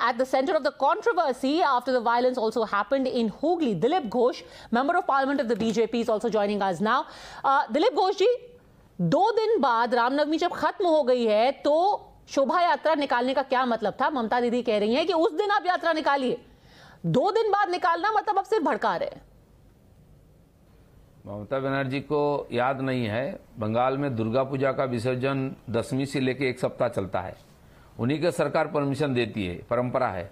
At the center of the controversy after the violence also happened in Hooghly, Dilip Ghosh, member of parliament of the BJP, is also joining us now. Uh, Dilip Ghosh जी दो दिन बाद रामनवमी जब खत्म हो गई है तो शोभा यात्रा निकालने का क्या मतलब था? ममता दीदी कह रही हैं कि उस दिन आप यात्रा निकालिए। दो दिन बाद निकालना मतलब अब सिर्फ़ भड़का रहे ममता बनर्जी को याद नहीं है बंगाल में दुर्गा पूजा का विसर्जन दसवीं से लेकर एक सप्ताह चलता है। उन्हीं के सरकार परमिशन देती है, परंपरा है।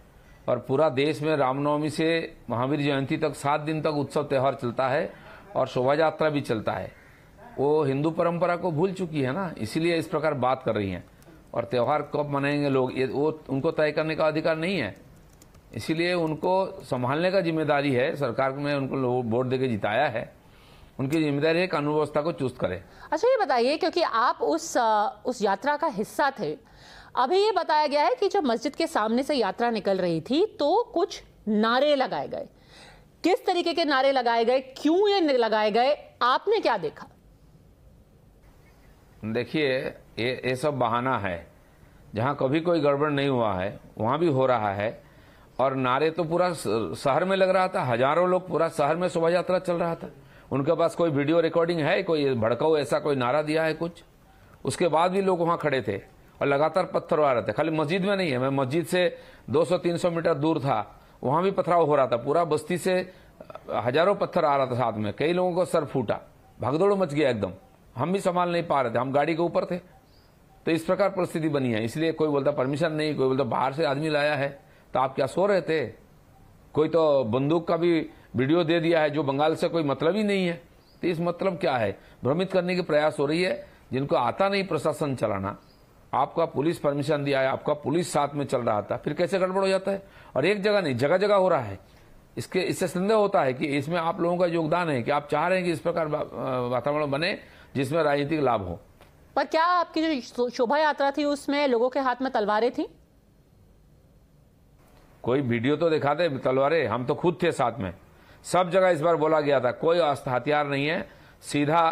और पूरा देश में रामनवमी से महावीर जयंती तक सात दिन तक उत्सव त्यौहार चलता है और शोभा यात्रा भी चलता है। वो हिंदू परंपरा को भूल चुकी है ना, इसीलिए इस प्रकार बात कर रही हैं। और त्यौहार कब मनाएँगे लोग, ये वो उनको तय करने का अधिकार नहीं है। इसीलिए उनको संभालने का ज़िम्मेदारी है, सरकार ने उनको वोट देके जिताया है। उनकी ज़िम्मेदारी है कानून व्यवस्था को चुस्त करें। अच्छा ये बताइए, क्योंकि आप उस उस यात्रा का हिस्सा थे अभी ये बताया गया है कि जब मस्जिद के सामने से यात्रा निकल रही थी तो कुछ नारे लगाए गए। किस तरीके के नारे लगाए गए? क्यों ये लगाए गए? आपने क्या देखा? देखिए, ये ये सब बहाना है। जहाँ कभी कोई गड़बड़ नहीं हुआ है, वहाँ भी हो रहा है। और नारे तो पूरा शहर में लग रहा था, हज़ारों लोग पूरा शहर में शोभा यात्रा चल रहा था। उनके पास कोई वीडियो रिकॉर्डिंग है, कोई भड़काऊ ऐसा कोई नारा दिया है कुछ? उसके बाद भी लोग वहाँ खड़े थे। और लगातार पत्थर आ रहे थे। खाली मस्जिद में नहीं है। मैं मस्जिद से 200-300 मीटर दूर था। वहाँ भी पथराव हो रहा था। पूरा बस्ती से हज़ारों पत्थर आ रहा था साथ में। कई लोगों को सर फूटा। भागदौड़ मच गया एकदम। हम भी संभाल नहीं पा रहे थे। हम गाड़ी के ऊपर थे। तो इस प्रकार परिस्थिति बनी है। इसलिए कोई बोलता परमिशन नहीं, कोई बोलता बाहर से आदमी लाया है। तो आप क्या सो रहे थे? कोई तो बंदूक का भी वीडियो दे दिया है, जो बंगाल से कोई मतलब ही नहीं है। तो इस मतलब क्या है? भ्रमित करने की प्रयास हो रही है। जिनको आता नहीं प्रशासन चलाना। आपका पुलिस परमिशन दिया है आपका पुलिस साथ में चल रहा था फिर कैसे गड़बड़ हो जाता है? और एक जगह नहीं जगह जगह हो रहा है। इसके इससे संदेह होता है कि इसमें आप लोगों का योगदान है कि आप चाह रहे हैं कि इस प्रकार वातावरण बने जिसमें राजनीतिक लाभ हो। पर क्या आपकी जो शोभा यात्रा थी उसमें लोगों के हाथ में तलवारें थी? कोई वीडियो तो दिखा दे तलवारें हम तो खुद थे साथ में। सब जगह इस बार बोला गया था कोई हथियार नहीं है। सीधा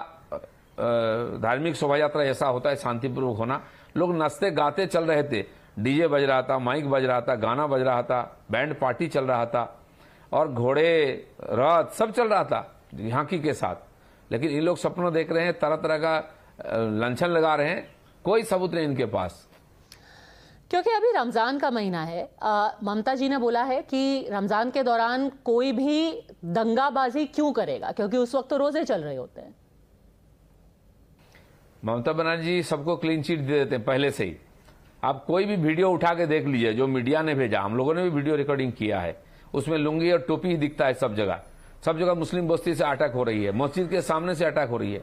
धार्मिक शोभा यात्रा ऐसा होता है शांतिपूर्वक होना। लोग नचते, गाते चल रहे थे। डीजे बज रहा था, माइक बज रहा था, गाना बज रहा था, बैंड पार्टी चल रहा था और घोड़े, रथ सब चल रहा था झांकी के साथ। लेकिन इन लोग सपनों देख रहे हैं तरह तरह का लंचन लगा रहे हैं। कोई सबूत नहीं इनके पास। क्योंकि अभी रमज़ान का महीना है। ममता जी ने बोला है कि रमज़ान के दौरान कोई भी दंगाबाजी क्यों करेगा? क्योंकि उस वक्त तो रोज़े चल रहे होते हैं। ममता बनर्जी सबको क्लीन चिट दे देते हैं, पहले से ही। आप कोई भी वीडियो उठा के देख लीजिए, जो मीडिया ने भेजा। हम लोगों ने भी वीडियो रिकॉर्डिंग किया है। उसमें लुंगी और टोपी ही दिखता है सब जगह। सब जगह मुस्लिम बस्ती से अटैक हो रही है, मस्जिद के सामने से अटैक हो रही है।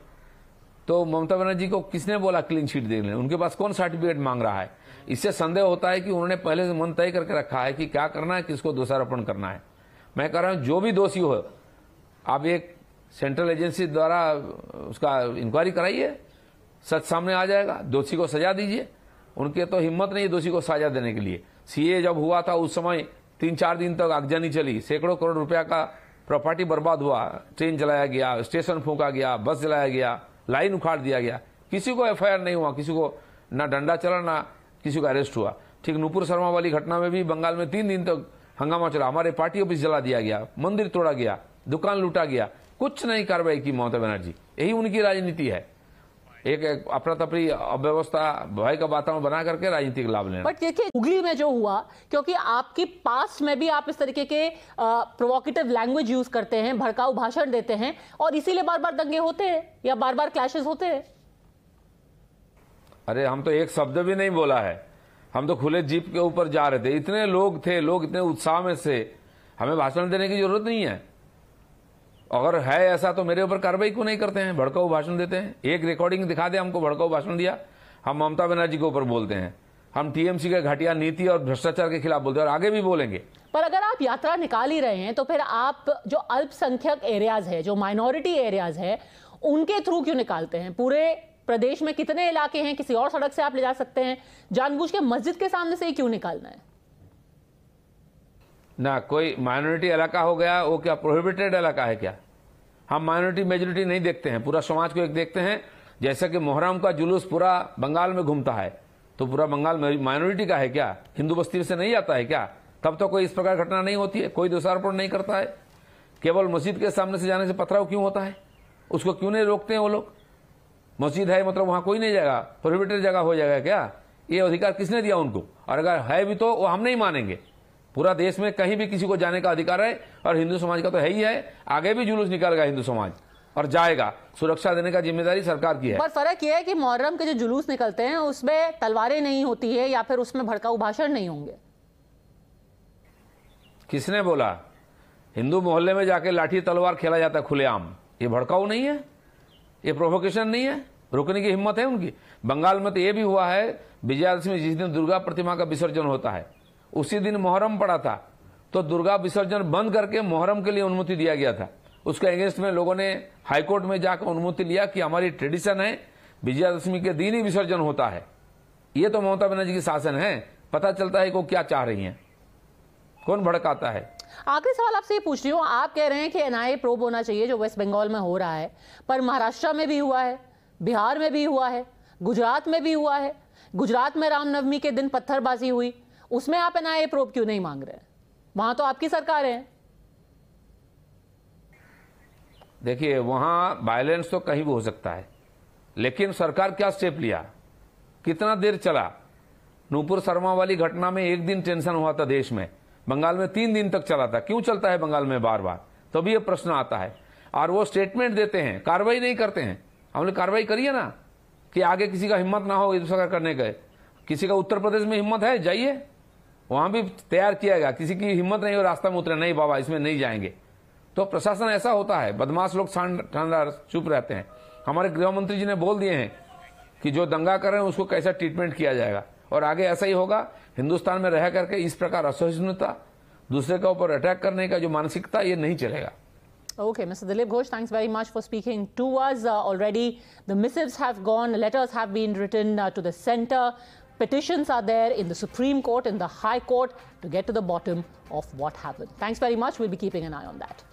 तो ममता बनर्जी को किसने बोला क्लीन शीट देने उनके पास कौन सर्टिफिकेट मांग रहा है? इससे संदेह होता है कि उन्होंने पहले से मन तय करके रखा है कि क्या करना है, किसको दोषारोपण करना है। मैं कह रहा हूँ, जो भी दोषी हो, आप एक सेंट्रल एजेंसी द्वारा उसका इंक्वायरी कराइए। सच सामने आ जाएगा, दोषी को सजा दीजिए। उनके तो हिम्मत नहीं है दोषी को सजा देने के लिए। सीए जब हुआ था उस समय तीन चार दिन तक आगजनी चली। सैकड़ों करोड़ रुपया का प्रॉपर्टी बर्बाद हुआ। ट्रेन चलाया गया, स्टेशन फूका गया, बस जलाया गया, लाइन उखाड़ दिया गया। किसी को एफआईआर नहीं हुआ, किसी को ना डंडा चला, ना किसी का अरेस्ट हुआ। ठीक नूपुर शर्मा वाली घटना में भी बंगाल में तीन दिन तक हंगामा चला। हमारे पार्टी ऑफ़िस जला दिया गया, मंदिर तोड़ा गया, दुकान लूटा गया। कुछ नहीं कार्रवाई की ममता बनर्जी। यही उनकी राजनीति है। एक, एक अपना तपरी अव्यवस्था भय का वातावरण बना करके राजनीतिक लाभ लेना बट देखिए हुगली में जो हुआ क्योंकि आपकी पास में भी आप इस तरीके के प्रोवोकेटिव लैंग्वेज यूज़ करते हैं भड़काऊ भाषण देते हैं और इसीलिए बार बार दंगे होते हैं या बार बार क्लैशेस होते हैं। अरे हम तो एक शब्द भी नहीं बोला है। हम तो खुले जीप के ऊपर जा रहे थे। इतने लोग थे लोग इतने उत्साह में से। हमें भाषण देने की ज़रूरत नहीं है। अगर है ऐसा तो मेरे ऊपर कार्रवाई क्यों नहीं करते हैं? भड़काऊ भाषण देते हैं। एक रिकॉर्डिंग दिखा दे हमको भड़काऊ भाषण दिया। हम ममता बनर्जी के ऊपर बोलते हैं। हम टीएमसी के घटिया नीति और भ्रष्टाचार के खिलाफ बोलते हैं और आगे भी बोलेंगे। पर अगर आप यात्रा निकाल ही रहे हैं तो फिर आप जो अल्पसंख्यक एरियाज़ है, जो माइनॉरिटी एरियाज़ है, उनके थ्रू क्यों निकालते हैं? पूरे प्रदेश में कितने इलाके हैं? किसी और सड़क से आप ले जा सकते हैं। जानबूझ के मस्जिद के सामने से ही क्यों निकालना है? ना, कोई माइनॉरिटी इलाका हो गया, वो क्या प्रोहिबिटेड इलाका है क्या? हम माइनॉरिटी मेजोरिटी नहीं देखते हैं, पूरा समाज को एक देखते हैं। जैसा कि मोहर्रम का जुलूस पूरा बंगाल में घूमता है तो पूरा बंगाल माइनॉरिटी का है क्या? हिंदू बस्ती से नहीं आता है क्या? तब तो कोई इस प्रकार घटना नहीं होती है, कोई दोषारोपण नहीं करता है। केवल मस्जिद के सामने से जाने से पथराव क्यों होता है? उसको क्यों नहीं रोकते हैं वो लोग? मस्जिद है मतलब वहाँ कोई नहीं जाएगा प्रोहिबिटेड जगह हो जाएगा क्या? ये अधिकार किसने दिया उनको? और अगर है भी तो वो हम नहीं मानेंगे। पूरा देश में कहीं भी किसी को जाने का अधिकार है और हिंदू समाज का तो है ही है। आगे भी जुलूस निकालेगा हिंदू समाज और जाएगा। सुरक्षा देने का ज़िम्मेदारी सरकार की है। पर फ़र्क यह है कि मुहर्रम के जो जुलूस निकलते हैं उसमें तलवारें नहीं होती है या फिर उसमें भड़काऊ भाषण नहीं होंगे। किसने बोला? हिंदू मोहल्ले में जाके लाठी तलवार खेला जाता है खुलेआम। ये भड़काऊ नहीं है। ये प्रोवोकेशन नहीं है। रोकने की हिम्मत है उनकी। बंगाल में तो ये भी हुआ है विजयादशमी जिस दिन दुर्गा प्रतिमा का विसर्जन होता है उसी दिन मोहर्रम पड़ा था। तो दुर्गा विसर्जन बंद करके मोहर्रम के लिए अनुमति दिया गया था। उसके अगेंस्ट में लोगों ने हाईकोर्ट में जाकर अनुमति लिया कि हमारी ट्रेडिशन है, विजयादशमी के दिन ही विसर्जन होता है। ये तो ममता बनर्जी की शासन है। पता चलता है वो क्या चाह रही हैं। कौन भड़काता है? आखिरी सवाल आपसे ये पूछ रही हूँ। आप कह रहे हैं कि एनआईए प्रोब होना चाहिए, जो वेस्ट बंगाल में हो रहा है। पर महाराष्ट्र में भी हुआ है, बिहार में भी हुआ है, गुजरात में भी हुआ है। गुजरात में रामनवमी के दिन पत्थरबाजी हुई। उसमें आप एनआईए प्रोब क्यों नहीं मांग रहे? वहाँ तो आपकी सरकार है। देखिए, वहाँ वायलेंस तो कहीं भी हो सकता है, लेकिन सरकार क्या स्टेप लिया? कितना देर चला? नूपुर शर्मा वाली घटना में एक दिन टेंशन हुआ था देश में। बंगाल में तीन दिन तक चला था। क्यों चलता है बंगाल में बार बार तभी तो ये प्रश्न आता है। और वो स्टेटमेंट देते हैं, कार्रवाई नहीं करते हैं। हमने कार्रवाई करिए ना? कि आगे किसी का हिम्मत ना हो दूसरा करने का किसी का उत्तर प्रदेश में हिम्मत है? जाइए। वहाँ भी तैयार किया गया। किसी की हिम्मत नहीं हो रास्ता में उतरे नहीं बाबा इसमें नहीं जाएँगे। तो प्रशासन ऐसा होता है बदमाश लोग चुप रहते हैं। हमारे गृह मंत्री जी ने बोल दिए हैं कि जो दंगा कर रहे हैं उसको कैसा ट्रीटमेंट किया जाएगा? और आगे ऐसा ही होगा हिंदुस्तान में रह करके इस प्रकार असहिष्णुता दूसरे के ऊपर अटैक करने का जो मानसिकता ये नहीं चलेगा। Okay, Mr. Dilip Ghosh, thanks very much for speaking to us. Uh, already, the missives have gone, letters have been written uh, to the centre, petitions are there in the Supreme Court, in the High Court to get to the bottom of what happened. Thanks very much. We'll be keeping an eye on that.